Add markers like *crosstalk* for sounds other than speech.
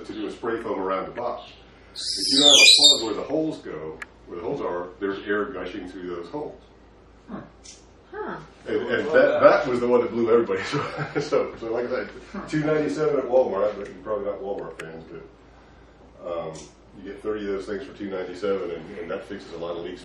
to do a spray foam around the box. If you don't have a plug where the holes go, where the holes are, there's air gushing through those holes. Huh. And, and that, that was the one that blew everybody. *laughs* So, so like I said, two ninety seven at Walmart. But you're probably not Walmart fans, but um, you get thirty of those things for two ninety seven, and, and that fixes a lot of leaks